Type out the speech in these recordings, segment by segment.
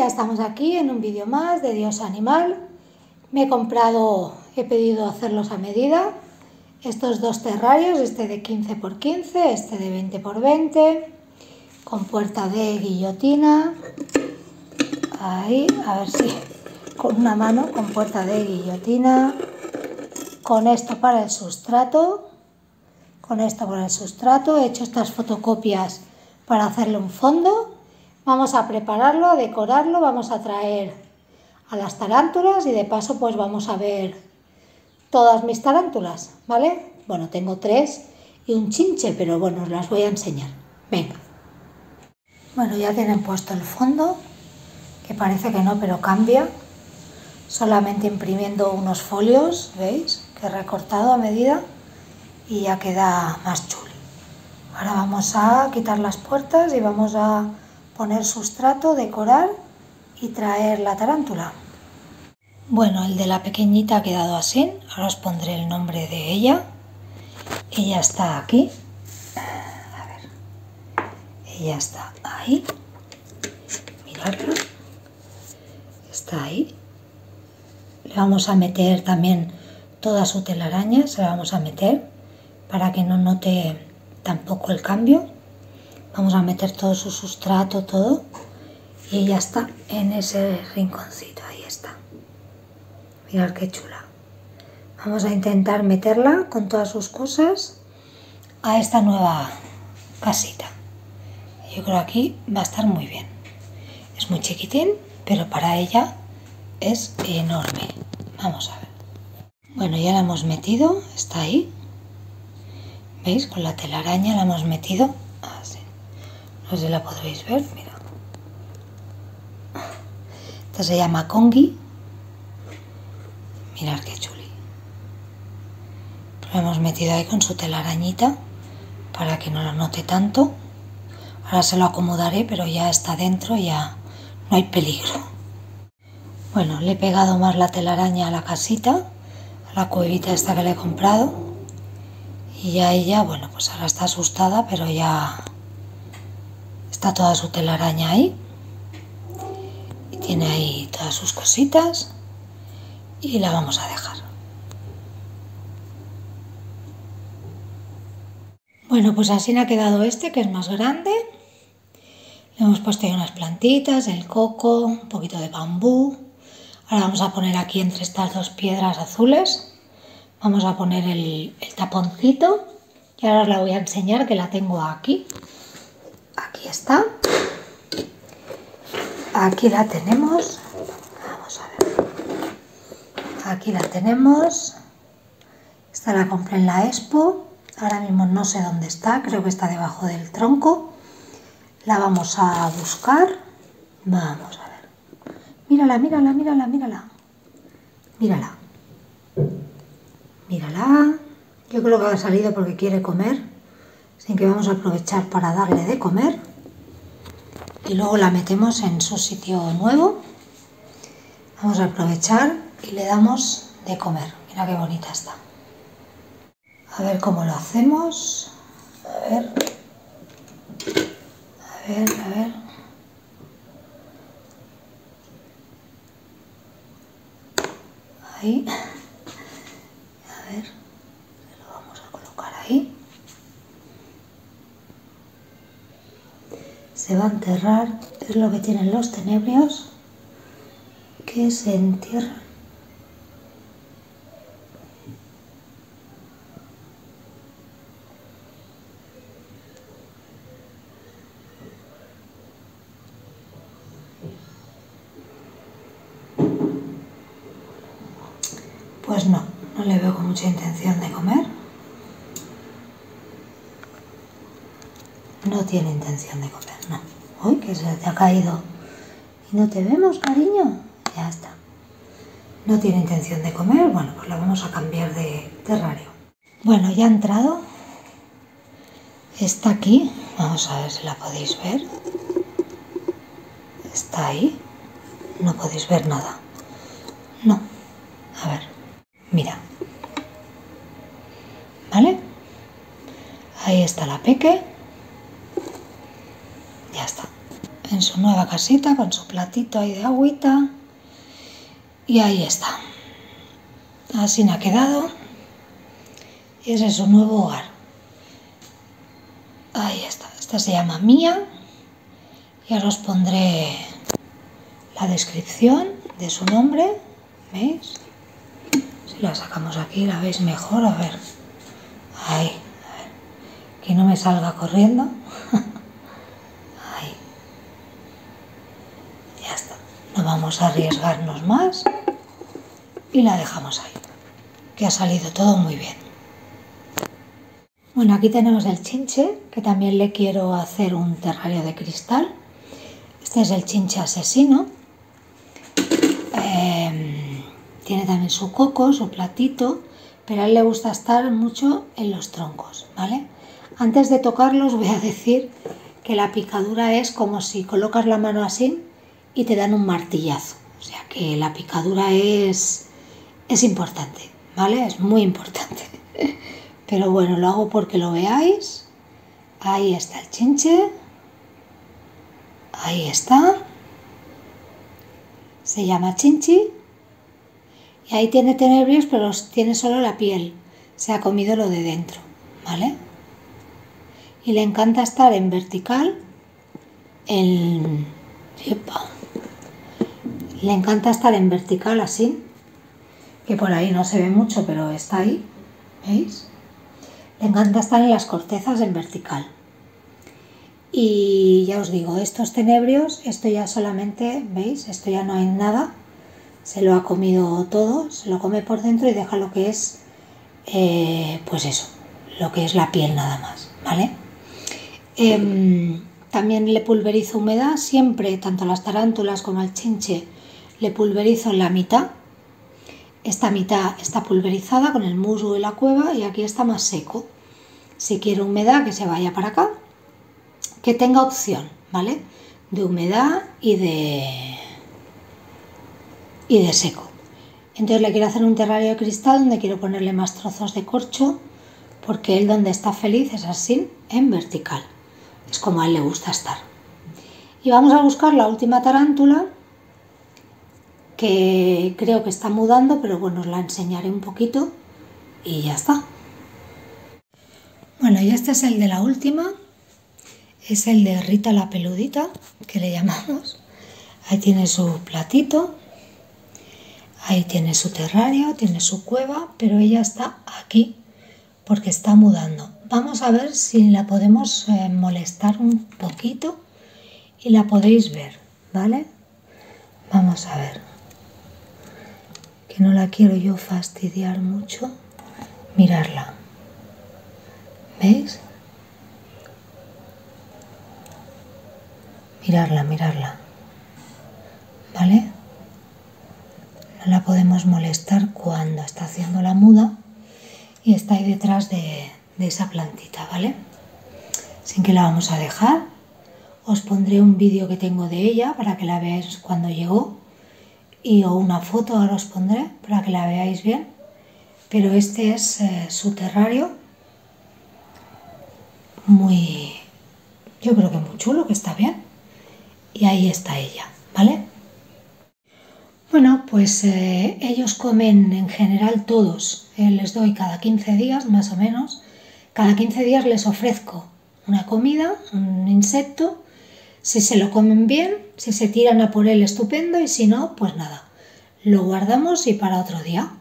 ya estamos aquí en un vídeo más de Dios Animal. Me he comprado, he pedido hacerlos a medida. Estos dos terrarios, este de 15 x 15, este de 20 x 20, con puerta de guillotina. Ahí, a ver si con una mano, con puerta de guillotina. Con esto para el sustrato. Con esto para el sustrato. He hecho estas fotocopias para hacerle un fondo Vamos a prepararlo, a decorarlo, vamos a traer a las tarántulas y de paso pues vamos a ver todas mis tarántulas, ¿vale? Bueno, tengo tres y un chinche, pero bueno, os las voy a enseñar. Venga. Bueno, ya tienen puesto el fondo, que parece que no, pero cambia. Solamente imprimiendo unos folios, ¿veis? Que he recortado a medida y ya queda más chulo. Ahora vamos a quitar las puertas y vamos a poner sustrato, decorar y traer la tarántula. Bueno, el de la pequeñita ha quedado así. Ahora os pondré el nombre de ella. Ella está aquí. A ver. Ella está ahí. Miradla. Está ahí. Le vamos a meter también toda su telaraña. Se la vamos a meter para que no note tampoco el cambio. Vamos a meter todo su sustrato, todo. Y ya está en ese rinconcito, ahí está. Mirad qué chula. Vamos a intentar meterla con todas sus cosas a esta nueva casita. Yo creo aquí va a estar muy bien. Es muy chiquitín, pero para ella es enorme. Vamos a ver. Bueno, ya la hemos metido, está ahí. ¿Veis? Con la telaraña la hemos metido no sé si la podréis ver, mira. Esta se llama Kongi. Mirad qué chuli. Lo hemos metido ahí con su telarañita para que no lo note tanto. Ahora se lo acomodaré, pero ya está dentro, ya no hay peligro. Bueno, le he pegado más la telaraña a la casita, a la cuevita esta que le he comprado. Y ya ella, bueno, pues ahora está asustada, pero ya Está toda su telaraña ahí. Y tiene ahí todas sus cositas. Y la vamos a dejar. Bueno, pues así me ha quedado este, que es más grande. Le hemos puesto ahí unas plantitas, el coco, un poquito de bambú. Ahora vamos a poner aquí entre estas dos piedras azules. Vamos a poner el, el taponcito. Y ahora os la voy a enseñar que la tengo aquí. Está. Aquí la tenemos. Vamos a ver. Aquí la tenemos. Esta la compré en la Expo. Ahora mismo no sé dónde está. Creo que está debajo del tronco. La vamos a buscar. Vamos a ver. Mírala, mírala, mírala, mírala. Mírala. Mírala. Yo creo que ha salido porque quiere comer. Así que vamos a aprovechar para darle de comer y luego la metemos en su sitio nuevo. Vamos a aprovechar y le damos de comer. Mira qué bonita está. A ver cómo lo hacemos. A ver. A ver, a ver. Ahí. A ver. Lo vamos a colocar ahí. Se va a enterrar, es lo que tienen los tenebrios, que se entierran. Pues no, no le veo con mucha intención de comer. No tiene intención de comer, no. Uy, que se te ha caído. ¿Y no te vemos, cariño? Ya está. No tiene intención de comer, bueno, pues la vamos a cambiar de terrario. Bueno, ya ha entrado. Está aquí. Vamos a ver si la podéis ver. Está ahí. No podéis ver nada. No. A ver. Mira. ¿Vale? Ahí está la peque. En su nueva casita con su platito ahí de agüita. Y ahí está. Así me ha quedado. Y ese es su nuevo hogar. Ahí está. Esta se llama Mía. Ya os pondré la descripción de su nombre. ¿Veis? Si la sacamos aquí la veis mejor. A ver. Ahí. A ver. Que no me salga corriendo. Ahí. Ya está. No a arriesgarnos más. Y la dejamos ahí. Que ha salido todo muy bien. Bueno, aquí tenemos el chinche, que también le quiero hacer un terrario de cristal. Este es el chinche asesino. Em, tiene también su coco, su platito, pero a él le gusta estar mucho en los troncos, ¿vale? Antes de tocarlos voy a decir que la picadura es como si colocas la mano así y te dan un martillazo. O sea que la picadura es, es importante, ¿vale? Es muy importante. Pero bueno, lo hago porque lo veáis. Ahí está el chinche. Ahí está. Se llama chinchi. Y ahí tiene tenebrios, pero tiene solo la piel. Se ha comido lo de dentro, ¿vale? Y le encanta estar en vertical. En... Le encanta estar en vertical así. Que por ahí no se ve mucho, pero está ahí. ¿Veis? Le encanta estar en las cortezas en vertical. Y ya os digo, estos tenebrios, esto ya solamente, ¿veis? Esto ya no hay nada. Se lo ha comido todo, se lo come por dentro y deja lo que es, eh, pues eso, lo que es la piel nada más, ¿vale? Em, también le pulverizo humedad, siempre, tanto a las tarántulas como al chinche, le pulverizo la mitad esta mitad está pulverizada con el musgo de la cueva y aquí está más seco. Si quiero humedad, que se vaya para acá. Que tenga opción, ¿vale? De humedad y de, y de seco. Entonces le quiero hacer un terrario de cristal donde quiero ponerle más trozos de corcho porque él donde está feliz es así, en vertical. Es como a él le gusta estar. Y vamos a buscar la última tarántula que creo que está mudando, pero bueno, os la enseñaré un poquito y ya está. Bueno, y este es el de la última, es el de Rita la peludita, que le llamamos. Ahí tiene su platito, ahí tiene su terrario, tiene su cueva, pero ella está aquí porque está mudando. Vamos a ver si la podemos eh, molestar un poquito y la podéis ver, ¿vale? Vamos a ver no la quiero yo fastidiar mucho, mirarla. ¿Veis? Mirarla, mirarla. ¿Vale? No la podemos molestar cuando está haciendo la muda y está ahí detrás de, de esa plantita, ¿vale? Sin que la vamos a dejar. Os pondré un vídeo que tengo de ella para que la veáis cuando llegó y o una foto ahora os pondré para que la veáis bien. Pero este es eh, su terrario. Muy yo creo que muy chulo que está bien. Y ahí está ella vale bueno pues eh, ellos comen en general todos. Eh, les doy cada 15 días más o menos. Cada 15 días les ofrezco una comida un insecto si se lo comen bien, si se tiran a por él, estupendo, y si no, pues nada, lo guardamos y para otro día.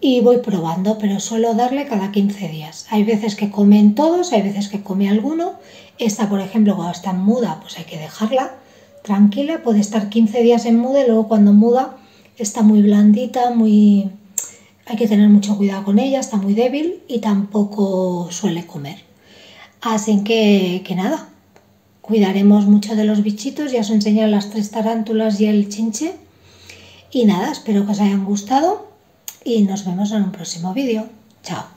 Y voy probando, pero suelo darle cada 15 días. Hay veces que comen todos, hay veces que come alguno. Esta, por ejemplo, cuando está muda, pues hay que dejarla tranquila, puede estar 15 días en muda y luego cuando muda está muy blandita, muy... Hay que tener mucho cuidado con ella, está muy débil y tampoco suele comer. Así que, que nada, Cuidaremos mucho de los bichitos, ya os enseñado las tres tarántulas y el chinche. Y nada, espero que os hayan gustado y nos vemos en un próximo vídeo. Chao.